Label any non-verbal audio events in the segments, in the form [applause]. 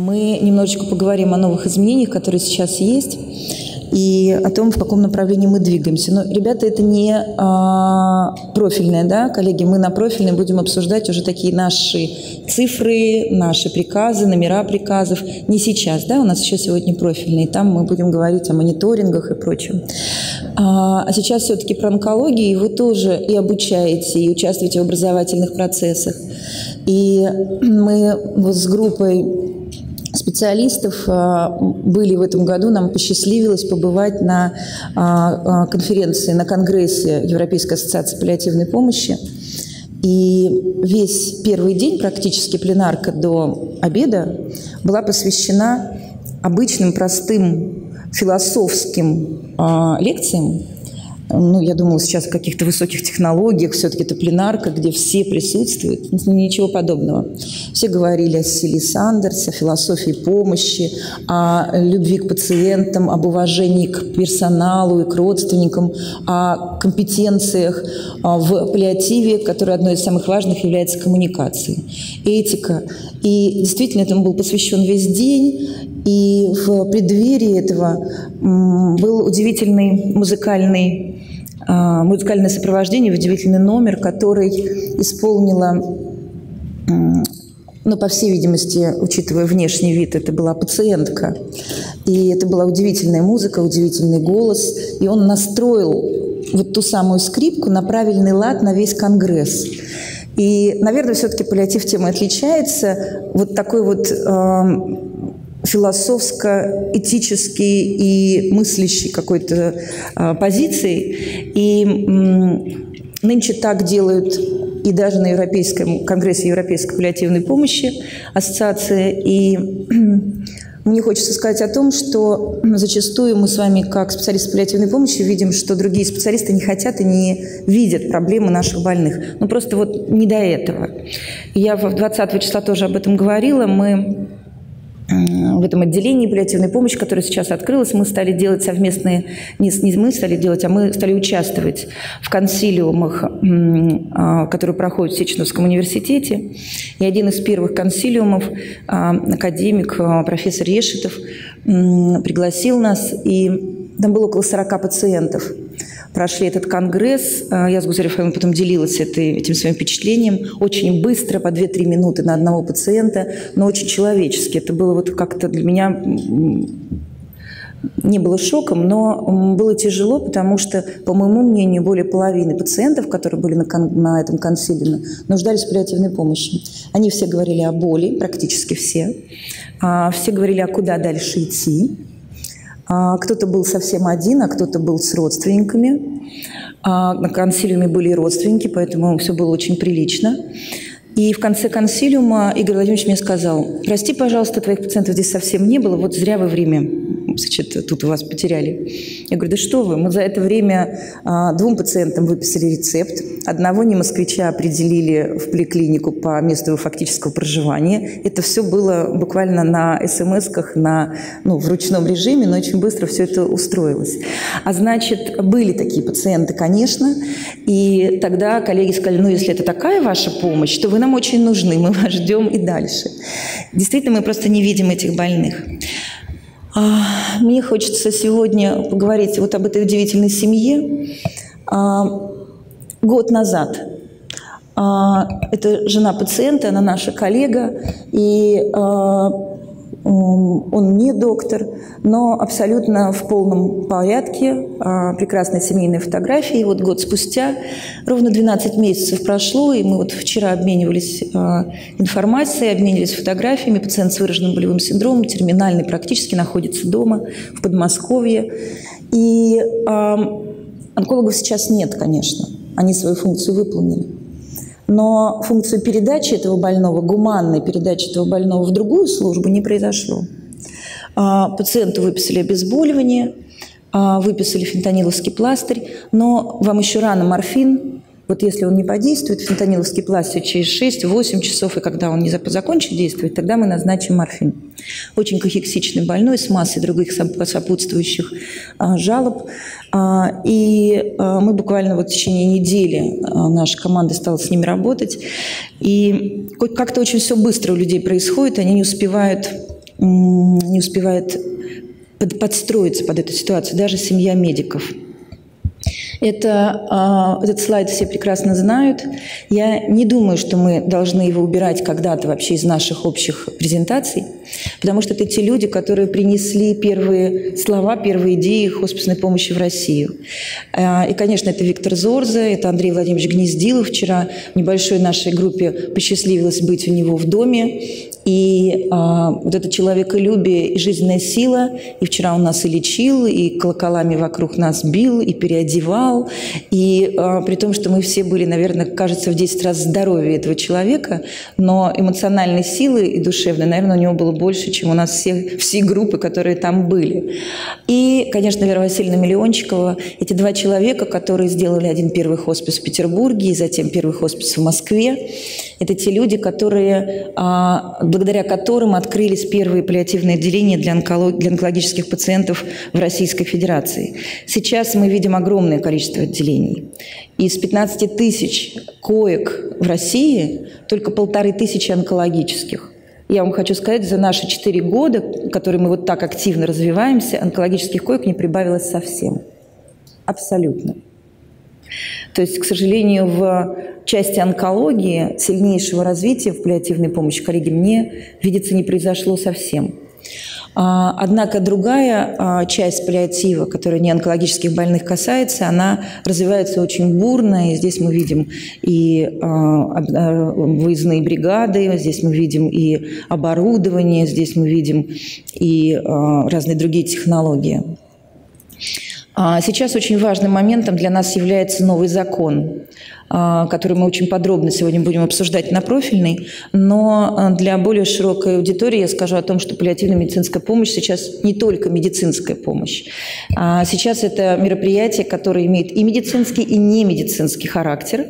мы немножечко поговорим о новых изменениях, которые сейчас есть и о том, в каком направлении мы двигаемся. Но, ребята, это не а, профильное, да, коллеги, мы на профильное будем обсуждать уже такие наши цифры, наши приказы, номера приказов. Не сейчас, да, у нас еще сегодня профильные, там мы будем говорить о мониторингах и прочем. А, а сейчас все-таки про онкологию, и вы тоже и обучаете, и участвуете в образовательных процессах. И мы вот с группой специалистов а, были в этом году, нам посчастливилось побывать на а, а, конференции, на конгрессе Европейской ассоциации паллиативной помощи. И весь первый день, практически пленарка до обеда, была посвящена обычным, простым философским лекциям, ну, я думала сейчас о каких-то высоких технологиях, все-таки это пленарка, где все присутствуют. Ничего подобного. Все говорили о Силе Сандерс, о философии помощи, о любви к пациентам, об уважении к персоналу и к родственникам, о компетенциях а, в паллиативе, которая одной из самых важных является коммуникацией, этика. И действительно этому был посвящен весь день. И в преддверии этого был удивительный музыкальный музыкальное сопровождение, удивительный номер, который исполнила ну, по всей видимости, учитывая внешний вид, это была пациентка. И это была удивительная музыка, удивительный голос. И он настроил вот ту самую скрипку на правильный лад на весь конгресс. И, наверное, все-таки паллиатив тема отличается вот такой вот философско-этический и мыслящий какой-то а, позиции. И нынче так делают и даже на Европейском конгрессе Европейской паллиативной помощи ассоциация. И мне хочется сказать о том, что зачастую мы с вами, как специалисты паллиативной помощи, видим, что другие специалисты не хотят и не видят проблемы наших больных. Ну, просто вот не до этого. Я 20 числа тоже об этом говорила. Мы в этом отделении паллиативной помощи, которое сейчас открылось, мы стали делать совместные, не, не мы стали делать, а мы стали участвовать в консилиумах, а, которые проходят в Сеченовском университете. И один из первых консилиумов, а, академик, а, профессор Ешетов, пригласил нас, и там было около 40 пациентов прошли этот конгресс. А, я с Гузарей потом делилась этой, этим своим впечатлением. Очень быстро, по 2-3 минуты на одного пациента, но очень человечески. Это было вот как-то для меня не было шоком, но было тяжело, потому что, по моему мнению, более половины пациентов, которые были на, кон- на этом консилиуме, нуждались в паллиативной помощи. Они все говорили о боли, практически все. А, все говорили, а куда дальше идти. А, кто-то был совсем один, а кто-то был с родственниками. А, на консилиуме были родственники, поэтому все было очень прилично. И в конце консилиума Игорь Владимирович мне сказал, прости, пожалуйста, твоих пациентов здесь совсем не было, вот зря вы время значит, тут у вас потеряли. Я говорю, да что вы, мы за это время а, двум пациентам выписали рецепт, одного не москвича определили в поликлинику по месту его фактического проживания. Это все было буквально на смс-ках, на, ну, в ручном режиме, но очень быстро все это устроилось. А значит, были такие пациенты, конечно, и тогда коллеги сказали, ну, если это такая ваша помощь, то вы нам очень нужны, мы вас ждем и дальше. Действительно, мы просто не видим этих больных. А, мне хочется сегодня поговорить вот об этой удивительной семье. А, год назад а, это жена пациента, она наша коллега, и он не доктор, но абсолютно в полном порядке, а, прекрасные семейные фотографии. И вот год спустя, ровно 12 месяцев прошло, и мы вот вчера обменивались а, информацией, обменивались фотографиями. Пациент с выраженным болевым синдромом, терминальный, практически находится дома, в Подмосковье. И онкологов сейчас нет, конечно. Они свою функцию выполнили. Но функцию передачи этого больного, гуманной передачи этого больного в другую службу не произошло. А, пациенту выписали обезболивание, а, выписали фентаниловский пластырь, но вам еще рано морфин, вот если он не подействует, фентаниловский пластырь через 6-8 часов, и когда он не закончит действовать, тогда мы назначим морфин. Очень кахексичный больной с массой других сопутствующих а, жалоб. А, и а, мы буквально вот в течение недели наша команда стала с ними работать. И как-то очень все быстро у людей происходит, они не успевают не успевает подстроиться под эту ситуацию, даже семья медиков – это, э, этот слайд все прекрасно знают. Я не думаю, что мы должны его убирать когда-то вообще из наших общих презентаций, потому что это те люди, которые принесли первые слова, первые идеи хосписной помощи в Россию. Э, и, конечно, это Виктор Зорза, это Андрей Владимирович Гнездилов. Вчера в небольшой нашей группе посчастливилось быть у него в доме. И а, вот это человеколюбие и жизненная сила, и вчера он нас и лечил, и колоколами вокруг нас бил, и переодевал, и а, при том, что мы все были, наверное, кажется, в 10 раз здоровее этого человека, но эмоциональной силы и душевной, наверное, у него было больше, чем у нас все, все группы, которые там были. И, конечно, Вера Васильевна Миллиончикова, эти два человека, которые сделали один первый хоспис в Петербурге и затем первый хоспис в Москве, это те люди, которые а, благодаря которым открылись первые паллиативные отделения для, онколог... для онкологических пациентов в Российской Федерации. Сейчас мы видим огромное количество отделений. Из 15 тысяч коек в России только полторы тысячи онкологических. Я вам хочу сказать, за наши четыре года, которые мы вот так активно развиваемся, онкологических коек не прибавилось совсем. Абсолютно. То есть, к сожалению, в части онкологии сильнейшего развития в паллиативной помощи, коллеги, мне видится не произошло совсем. А, однако другая а, часть паллиатива, которая не онкологических больных касается, она развивается очень бурно. И здесь мы видим и а, выездные бригады, здесь мы видим и оборудование, здесь мы видим и разные другие технологии. А сейчас очень важным моментом для нас является новый закон, а, который мы очень подробно сегодня будем обсуждать на профильный, но а, для более широкой аудитории я скажу о том, что паллиативная медицинская помощь сейчас не только медицинская помощь. Сейчас это мероприятие, которое имеет и медицинский, и немедицинский характер,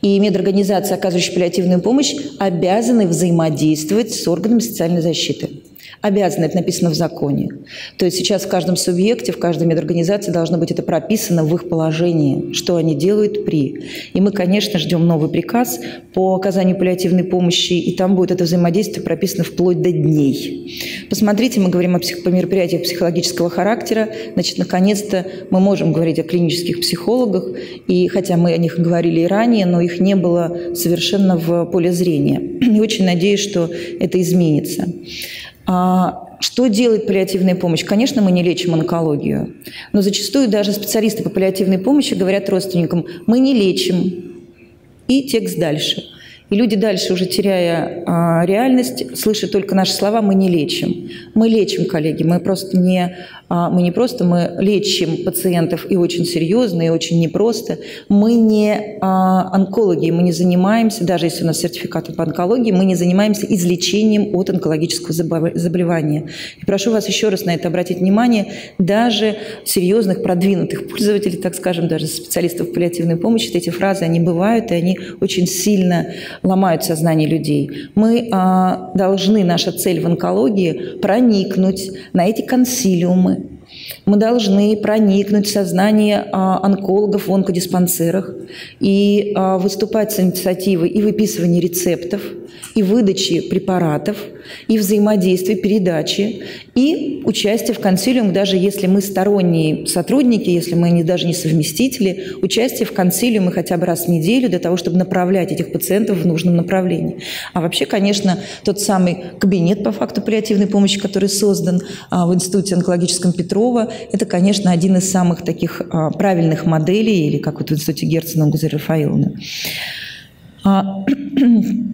и медорганизации, оказывающие паллиативную помощь, обязаны взаимодействовать с органами социальной защиты обязаны, это написано в законе. То есть сейчас в каждом субъекте, в каждой медорганизации должно быть это прописано в их положении, что они делают при. И мы, конечно, ждем новый приказ по оказанию паллиативной помощи, и там будет это взаимодействие прописано вплоть до дней. Посмотрите, мы говорим о псих... по мероприятиях психологического характера. Значит, наконец-то мы можем говорить о клинических психологах, и хотя мы о них говорили и ранее, но их не было совершенно в поле зрения. [clears throat] И очень надеюсь, что это изменится. А, что делает паллиативная помощь? Конечно, мы не лечим онкологию, но зачастую даже специалисты по паллиативной помощи говорят родственникам, мы не лечим. И текст дальше. И люди дальше, уже теряя а, реальность, слышат только наши слова «мы не лечим». Мы лечим, коллеги, мы просто не а мы не просто мы лечим пациентов и очень серьезно, и очень непросто. Мы не а, онкологи, мы не занимаемся, даже если у нас сертификат по онкологии, мы не занимаемся излечением от онкологического заболевания. И прошу вас еще раз на это обратить внимание. Даже серьезных, продвинутых пользователей, так скажем, даже специалистов паллиативной помощи, эти фразы, они бывают, и они очень сильно ломают сознание людей. Мы а, должны, наша цель в онкологии, проникнуть на эти консилиумы, мы должны проникнуть в сознание а, онкологов в онкодиспансерах и а, выступать с инициативой и выписывания рецептов, и выдачи препаратов, и взаимодействия, передачи, и участие в консилиум, даже если мы сторонние сотрудники, если мы не, даже не совместители, участие в консилиуме хотя бы раз в неделю для того, чтобы направлять этих пациентов в нужном направлении. А вообще, конечно, тот самый кабинет по факту паллиативной помощи, который создан а, в Институте онкологическом Петрова, это, конечно, один из самых таких а, правильных моделей, или как вот в Институте Герцена Гузель Рафаиловны. А, [clears throat]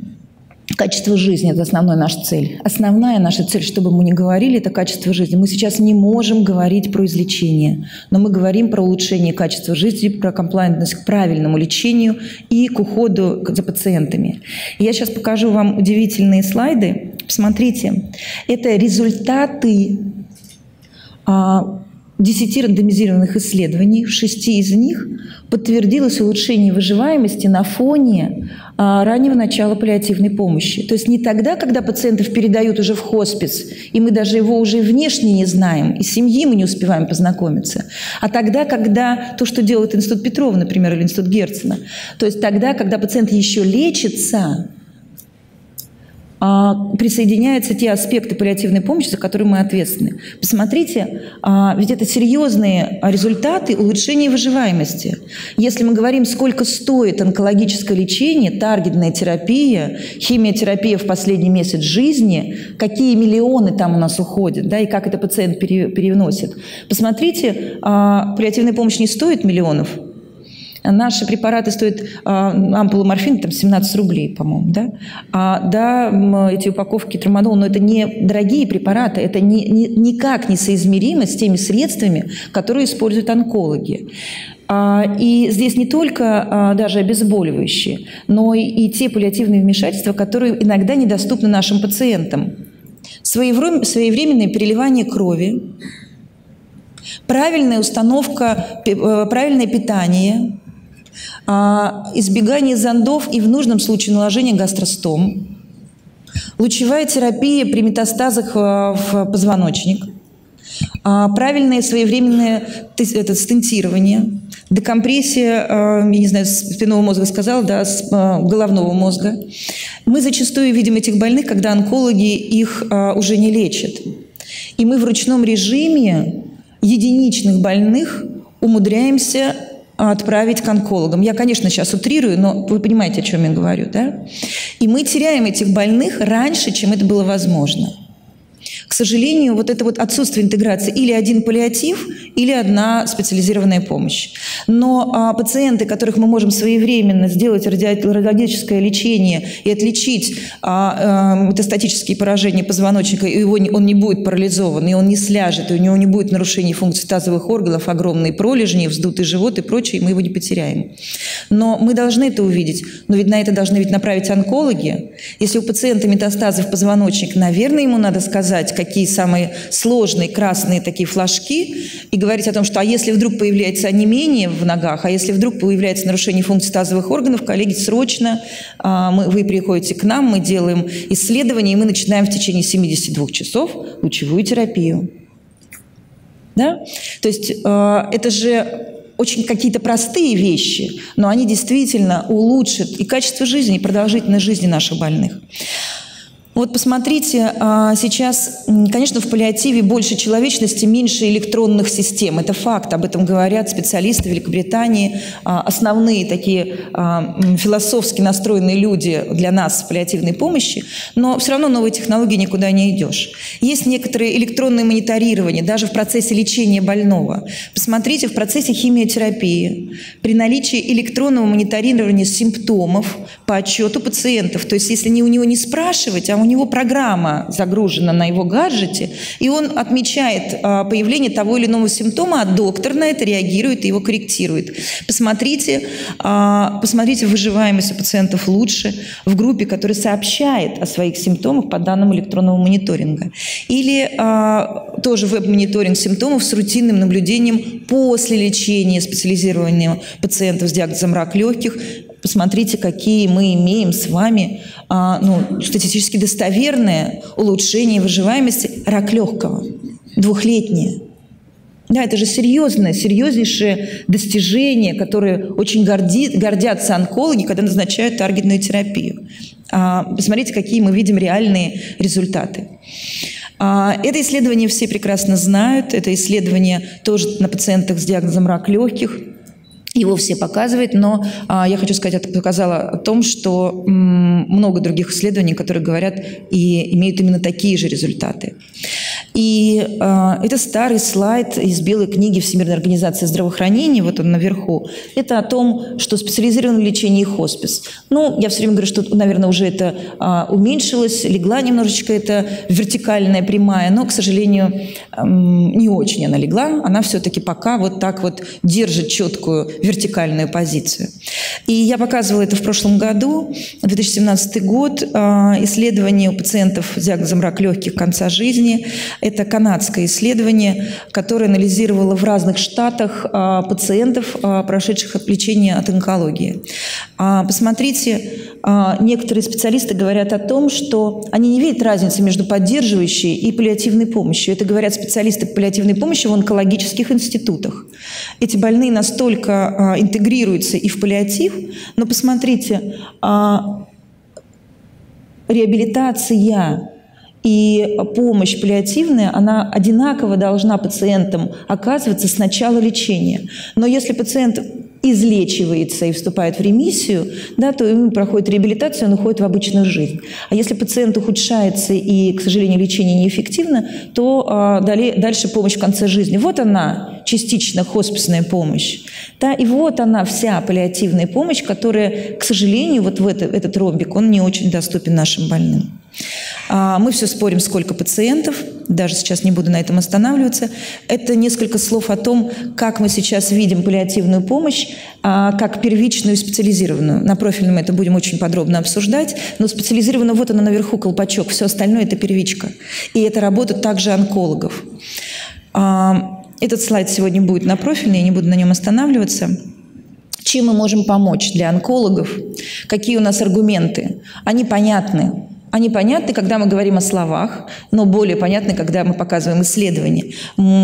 Качество жизни – это основная наша цель. Основная наша цель, чтобы мы не говорили, это качество жизни. Мы сейчас не можем говорить про излечение, но мы говорим про улучшение качества жизни, про комплайентность к правильному лечению и к уходу за пациентами. я сейчас покажу вам удивительные слайды. Посмотрите, это результаты 10 рандомизированных исследований, в шести из них подтвердилось улучшение выживаемости на фоне а, раннего начала паллиативной помощи. То есть не тогда, когда пациентов передают уже в хоспис, и мы даже его уже внешне не знаем, и семьи мы не успеваем познакомиться, а тогда, когда то, что делает Институт Петрова, например, или Институт Герцена, то есть тогда, когда пациент еще лечится, а, присоединяются те аспекты паллиативной помощи, за которые мы ответственны. Посмотрите, а, ведь это серьезные результаты улучшения выживаемости. Если мы говорим, сколько стоит онкологическое лечение, таргетная терапия, химиотерапия в последний месяц жизни, какие миллионы там у нас уходят, да, и как это пациент переносит. Посмотрите, а, паллиативная помощь не стоит миллионов – Наши препараты стоят, а, ампула морфина, там 17 рублей, по-моему, да? А, да, эти упаковки трамадола, но это не дорогие препараты, это не, не, никак не соизмеримо с теми средствами, которые используют онкологи. А, и здесь не только а, даже обезболивающие, но и, те паллиативные вмешательства, которые иногда недоступны нашим пациентам. Своевременное переливание крови, правильная установка, э, правильное питание, избегание зондов и в нужном случае наложение гастростом, лучевая терапия при метастазах э, в позвоночник, а, правильное своевременное это, стентирование, декомпрессия, я не знаю, спинного мозга сказал, да, головного мозга. Мы зачастую видим этих больных, когда онкологи их уже не лечат. И мы в ручном режиме единичных больных умудряемся отправить к онкологам. Я, конечно, сейчас утрирую, но вы понимаете, о чем я говорю, да? И мы теряем этих больных раньше, чем это было возможно. К сожалению, вот это вот отсутствие интеграции или один паллиатив, или одна специализированная помощь. Но а, пациенты, которых мы можем своевременно сделать радиологическое лечение и отличить а, а, метастатические поражения позвоночника, и его, он не будет парализован, и он не сляжет, и у него не будет нарушений функций тазовых органов, огромные пролежни, вздутый живот и прочее, и мы его не потеряем. Но мы должны это увидеть. Но ведь на это должны ведь направить онкологи. Если у пациента метастазы в позвоночник, наверное, ему надо сказать, какие самые сложные красные такие флажки, и говорить о том, что а если вдруг появляется онемение в ногах, а если вдруг появляется нарушение функции тазовых органов, коллеги, срочно а, мы, вы приходите к нам, мы делаем исследование, и мы начинаем в течение 72 часов лучевую терапию. Да? То есть э, это же очень какие-то простые вещи, но они действительно улучшат и качество жизни, и продолжительность жизни наших больных. Вот посмотрите, а, сейчас, конечно, в паллиативе больше человечности, меньше электронных систем. Это факт, об этом говорят специалисты Великобритании. А, основные такие а, философски настроенные люди для нас в паллиативной помощи. Но все равно новые технологии никуда не идешь. Есть некоторые электронные мониторирования, даже в процессе лечения больного. Посмотрите, в процессе химиотерапии, при наличии электронного мониторирования симптомов по отчету пациентов, то есть если не у него не спрашивать, а у него программа загружена на его гаджете, и он отмечает а, появление того или иного симптома, а доктор на это реагирует и его корректирует. Посмотрите, а, посмотрите выживаемость у пациентов лучше в группе, которая сообщает о своих симптомах по данным электронного мониторинга. Или а, тоже веб-мониторинг симптомов с рутинным наблюдением после лечения специализированного пациентов с диагнозом рак легких, посмотрите, какие мы имеем с вами а, ну, статистически достоверное улучшение выживаемости рак легкого, двухлетнее. Да, это же серьезное, серьезнейшее достижение, которое очень гордит, гордятся онкологи, когда назначают таргетную терапию. А, посмотрите, какие мы видим реальные результаты. А, это исследование все прекрасно знают. Это исследование тоже на пациентах с диагнозом рак легких его все показывают, но а, я хочу сказать, это показало о том, что м, много других исследований, которые говорят и имеют именно такие же результаты. И э, это старый слайд из Белой книги Всемирной организации здравоохранения, вот он наверху. Это о том, что специализированное лечение и хоспис. Ну, я все время говорю, что, наверное, уже это э, уменьшилось, легла немножечко эта вертикальная прямая, но, к сожалению, э, не очень она легла. Она все-таки пока вот так вот держит четкую вертикальную позицию. И я показывала это в прошлом году, 2017 год, э, исследование у пациентов с диагнозом рак легких конца жизни – это канадское исследование, которое анализировало в разных штатах а, пациентов, а, прошедших от лечения от онкологии. А, посмотрите, некоторые специалисты говорят о том, что они не видят разницы между поддерживающей и паллиативной помощью. Это говорят специалисты паллиативной помощи в онкологических институтах. Эти больные настолько интегрируются и в паллиатив, но посмотрите, реабилитация и помощь паллиативная, она одинаково должна пациентам оказываться с начала лечения. Но если пациент излечивается и вступает в ремиссию, да, то ему проходит реабилитацию, он уходит в обычную жизнь. А если пациент ухудшается и, к сожалению, лечение неэффективно, то а, далее, дальше помощь в конце жизни. Вот она, частично хосписная помощь. Да, и вот она, вся паллиативная помощь, которая, к сожалению, вот в это, этот ромбик, он не очень доступен нашим больным. А, мы все спорим, сколько пациентов, даже сейчас не буду на этом останавливаться. Это несколько слов о том, как мы сейчас видим паллиативную помощь, а, как первичную и специализированную. На профильном это будем очень подробно обсуждать, но специализированную, вот она наверху колпачок, все остальное – это первичка. И это работа также онкологов. А, этот слайд сегодня будет на профильный, я не буду на нем останавливаться. Чем мы можем помочь для онкологов? Какие у нас аргументы? Они понятны. Они понятны, когда мы говорим о словах, но более понятны, когда мы показываем исследования.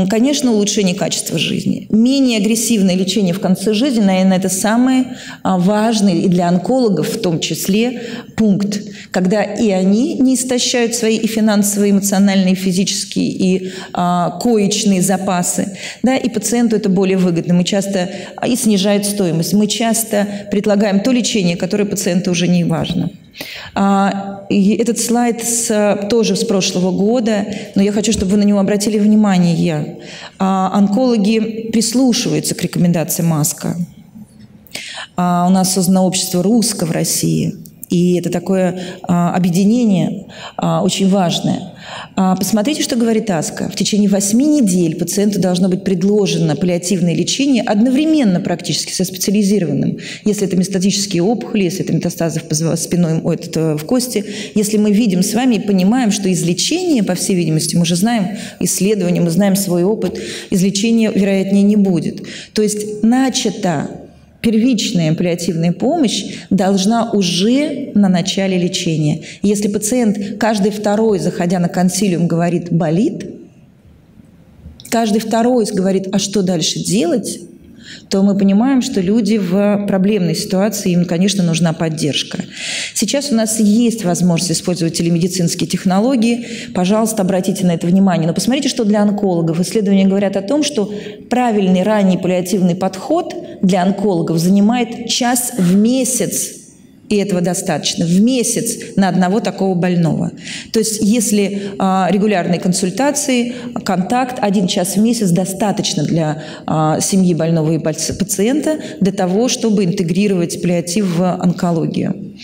Конечно, улучшение качества жизни. Менее агрессивное лечение в конце жизни, наверное, это самый а, важный и для онкологов в том числе пункт, когда и они не истощают свои и финансовые, и эмоциональные, и физические, и а, коечные запасы, да, и пациенту это более выгодно. Мы часто а, и снижает стоимость. Мы часто предлагаем то лечение, которое пациенту уже не важно. А, этот слайд с, тоже с прошлого года, но я хочу, чтобы вы на него обратили внимание. А, онкологи прислушиваются к рекомендации Маска. А, у нас создано общество «Русско» в России. И это такое объединение очень важное. А, посмотрите, что говорит АСКО. В течение 8 недель пациенту должно быть предложено паллиативное лечение одновременно практически со специализированным. Если это метастатические опухоли, если это метастазы в спиной в кости. Если мы видим с вами и понимаем, что излечение, по всей видимости, мы уже знаем исследования, мы знаем свой опыт, излечения, вероятнее, не будет. То есть начато первичная паллиативная помощь должна уже на начале лечения. Если пациент каждый второй, заходя на консилиум, говорит «болит», каждый второй говорит «а что дальше делать?», то мы понимаем, что люди в проблемной ситуации, им, конечно, нужна поддержка. Сейчас у нас есть возможность использовать телемедицинские технологии. Пожалуйста, обратите на это внимание. Но посмотрите, что для онкологов. Исследования говорят о том, что правильный ранний паллиативный подход для онкологов занимает час в месяц и этого достаточно, в месяц на одного такого больного. То есть если а, регулярные консультации, контакт один час в месяц достаточно для а, семьи больного и пациента для того, чтобы интегрировать паллиатив в онкологию.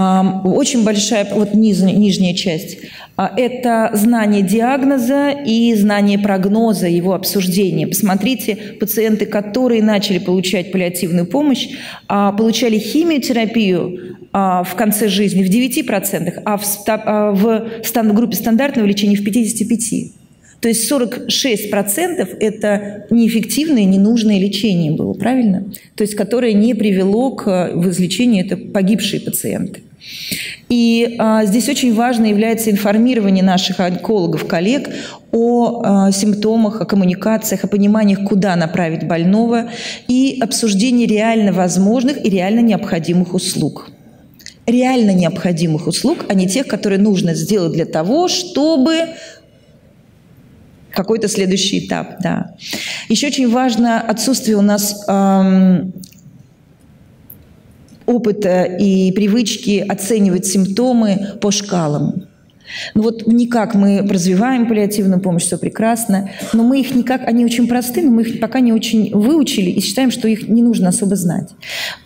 А, очень большая, вот низ, нижняя часть, а, это знание диагноза и знание прогноза, его обсуждения. Посмотрите, пациенты, которые начали получать паллиативную помощь, а, получали химиотерапию в конце жизни в 9%, а в группе стандартного лечения в 55%. То есть 46% это неэффективное, ненужное лечение было, правильно? То есть которое не привело к излечению, это погибшие пациенты. И а, здесь очень важно является информирование наших онкологов, коллег о а, симптомах, о коммуникациях, о понимании, куда направить больного и обсуждение реально возможных и реально необходимых услуг. Реально необходимых услуг, а не тех, которые нужно сделать для того, чтобы какой-то следующий этап, да. Еще очень важно отсутствие у нас эм, опыта и привычки оценивать симптомы по шкалам. Ну вот никак мы развиваем паллиативную помощь, все прекрасно, но мы их никак, они очень просты, но мы их пока не очень выучили и считаем, что их не нужно особо знать.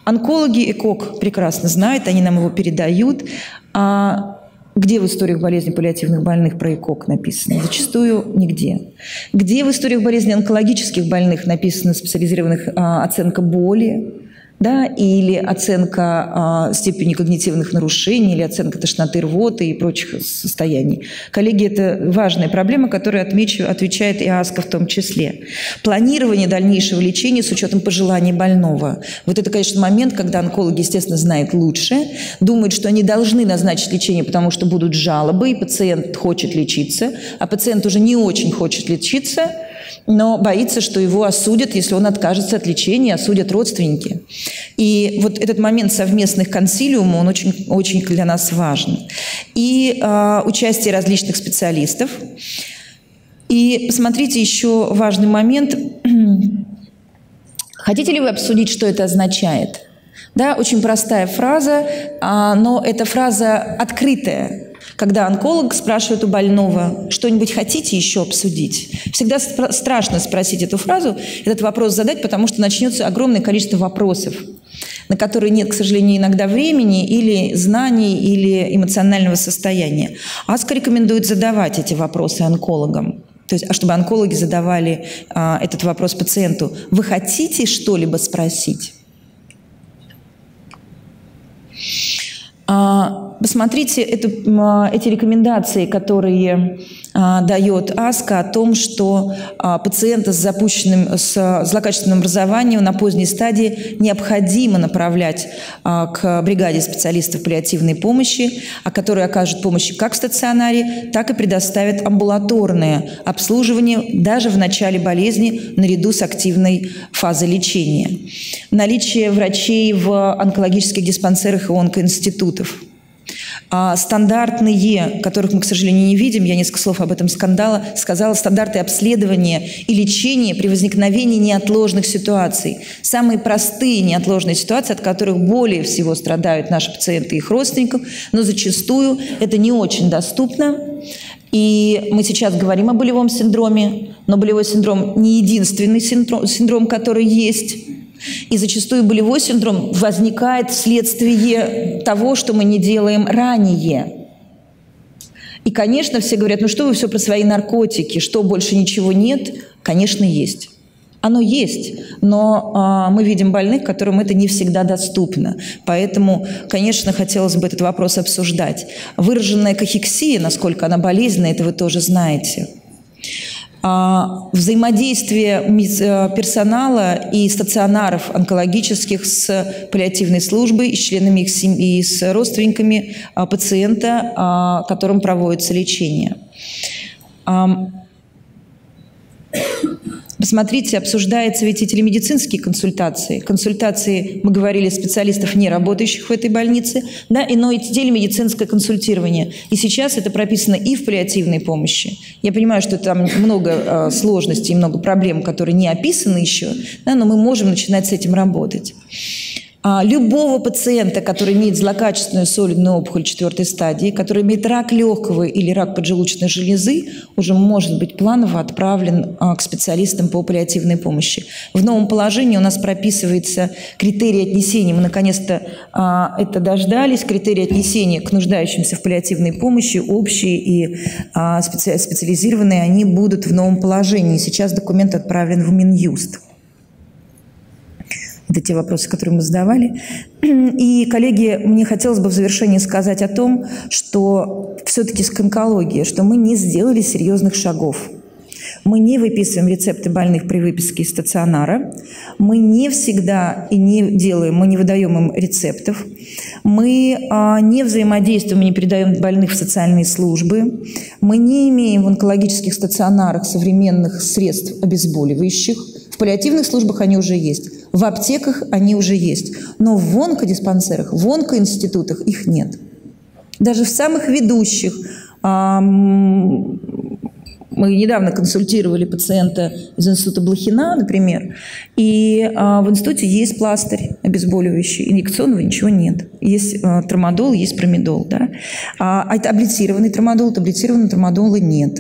Онкологи ЭКОК прекрасно знают, они нам его передают, а где в историях болезни паллиативных больных про ЭКОК написано? Зачастую нигде. Где в историях болезни онкологических больных написана специализированных а, оценка боли? Да, или оценка э, степени когнитивных нарушений, или оценка тошноты, рвоты и прочих состояний. Коллеги, это важная проблема, которую отмечу, отвечает и АСКО в том числе. Планирование дальнейшего лечения с учетом пожеланий больного. Вот это, конечно, момент, когда онкологи, естественно, знают лучше, думают, что они должны назначить лечение, потому что будут жалобы, и пациент хочет лечиться, а пациент уже не очень хочет лечиться – но боится, что его осудят, если он откажется от лечения, осудят родственники. И вот этот момент совместных консилиумов, он очень, очень для нас важен. И э, участие различных специалистов. И посмотрите еще важный момент. [clears throat] Хотите ли вы обсудить, что это означает? Да, очень простая фраза, а, но эта фраза открытая. Когда онколог спрашивает у больного, что-нибудь хотите еще обсудить? Всегда страшно спросить эту фразу, этот вопрос задать, потому что начнется огромное количество вопросов, на которые нет, к сожалению, иногда времени или знаний, или эмоционального состояния. АСКО рекомендует задавать эти вопросы онкологам. То есть, а чтобы онкологи задавали а, этот вопрос пациенту. Вы хотите что-либо спросить? А, посмотрите эту, эти рекомендации, которые а, дает АСКО о том, что а, пациента с запущенным, с злокачественным образованием на поздней стадии необходимо направлять к бригаде специалистов паллиативной помощи, которые окажут помощь как в стационаре, так и предоставят амбулаторное обслуживание даже в начале болезни наряду с активной фазой лечения. Наличие врачей в онкологических диспансерах и онкоинститутов – а стандартные, которых мы, к сожалению, не видим, я несколько слов об этом скандала, сказала, стандарты обследования и лечения при возникновении неотложных ситуаций. Самые простые неотложные ситуации, от которых более всего страдают наши пациенты и их родственников, но зачастую это не очень доступно. И мы сейчас говорим о болевом синдроме, но болевой синдром не единственный синдром, синдром который есть. И зачастую болевой синдром возникает вследствие того, что мы не делаем ранее. И, конечно, все говорят, ну что вы все про свои наркотики, что больше ничего нет? Конечно, есть. Оно есть, но а, мы видим больных, которым это не всегда доступно. Поэтому, конечно, хотелось бы этот вопрос обсуждать. Выраженная кахексия, насколько она болезненна, это вы тоже знаете. А, взаимодействие э, персонала и стационаров онкологических с паллиативной службой, и с членами их семьи, и с родственниками а, пациента, а, которым проводится лечение. Посмотрите, обсуждаются ведь и телемедицинские консультации. Консультации, мы говорили, специалистов, не работающих в этой больнице, да, и, но и телемедицинское консультирование. И сейчас это прописано и в паллиативной помощи. Я понимаю, что там много э, сложностей, много проблем, которые не описаны еще, да, но мы можем начинать с этим работать. А, любого пациента, который имеет злокачественную солидную опухоль четвертой стадии, который имеет рак легкого или рак поджелудочной железы, уже может быть планово отправлен а, к специалистам по паллиативной помощи. В новом положении у нас прописывается критерий отнесения. Мы наконец-то а, это дождались. Критерии отнесения к нуждающимся в паллиативной помощи, общие и специализированные, они будут в новом положении. Сейчас документ отправлен в Минюст. Это те вопросы, которые мы задавали. И, коллеги, мне хотелось бы в завершении сказать о том, что все-таки с онкологией, что мы не сделали серьезных шагов. Мы не выписываем рецепты больных при выписке из стационара. Мы не всегда и не делаем, мы не выдаем им рецептов. Мы а, не взаимодействуем и не передаем больных в социальные службы. Мы не имеем в онкологических стационарах современных средств обезболивающих. В паллиативных службах они уже есть. В аптеках они уже есть, но в онкодиспансерах, в онкоинститутах их нет. Даже в самых ведущих мы недавно консультировали пациента из института Блохина, например, и а, в институте есть пластырь обезболивающий, инъекционного ничего нет. Есть а, трамадол, есть промедол. Да? А, а таблетированный трамадол, таблетированного трамадола нет.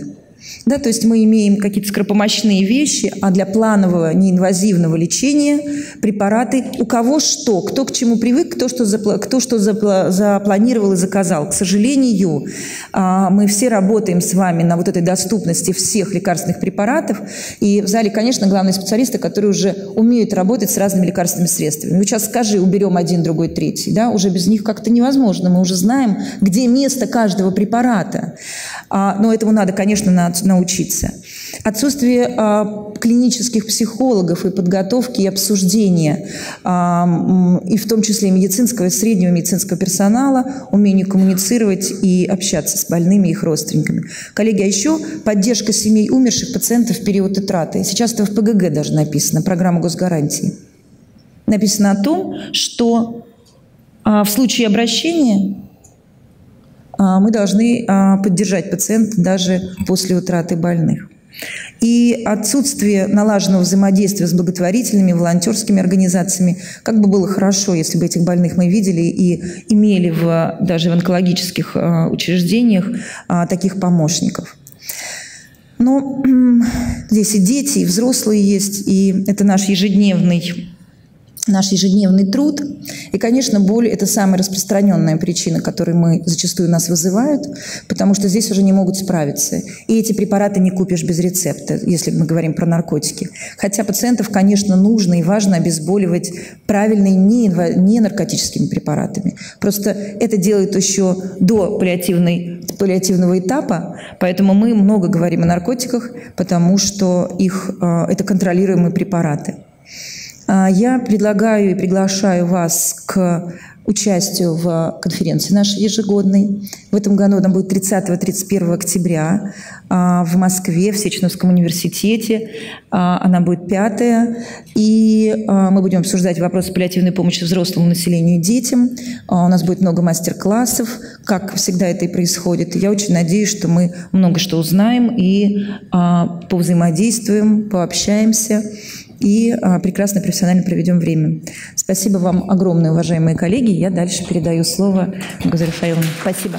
Да, то есть мы имеем какие-то скоропомощные вещи, а для планового неинвазивного лечения препараты у кого что, кто к чему привык, кто что, запла- кто что запла- запланировал и заказал. К сожалению, а, мы все работаем с вами на вот этой доступности всех лекарственных препаратов, и в зале, конечно, главные специалисты, которые уже умеют работать с разными лекарственными средствами. Ну, сейчас скажи, уберем один, другой, третий, да, уже без них как-то невозможно. Мы уже знаем, где место каждого препарата. А, но этому надо, конечно, на научиться. Отсутствие а, клинических психологов и подготовки и обсуждения, а, и в том числе медицинского и среднего медицинского персонала, умение коммуницировать и общаться с больными и их родственниками. Коллеги, а еще поддержка семей умерших пациентов в период утраты. Сейчас это в ПГГ даже написано, программа госгарантии. Написано о том, что а, в случае обращения мы должны а, поддержать пациента даже после утраты больных. И отсутствие налаженного взаимодействия с благотворительными, волонтерскими организациями, как бы было хорошо, если бы этих больных мы видели и имели в, даже в онкологических учреждениях таких помощников. Но здесь и дети, и взрослые есть, и это наш ежедневный наш ежедневный труд. И, конечно, боль – это самая распространенная причина, которую мы зачастую нас вызывают, потому что здесь уже не могут справиться. И эти препараты не купишь без рецепта, если мы говорим про наркотики. Хотя пациентов, конечно, нужно и важно обезболивать правильными, не наркотическими препаратами. Просто это делают еще до паллиативной, паллиативного этапа, поэтому мы много говорим о наркотиках, потому что их, э, это контролируемые препараты. А, я предлагаю и приглашаю вас к участию в конференции нашей ежегодной. В этом году она будет 30-31 октября а, в Москве, в Сеченовском университете. А, она будет пятая. И мы будем обсуждать вопросы паллиативной помощи взрослому населению и детям. У нас будет много мастер-классов, как всегда это и происходит. я очень надеюсь, что мы много что узнаем и повзаимодействуем, пообщаемся и а, прекрасно профессионально проведем время. Спасибо вам огромное, уважаемые коллеги. Я дальше передаю слово Газарифаевне. Спасибо.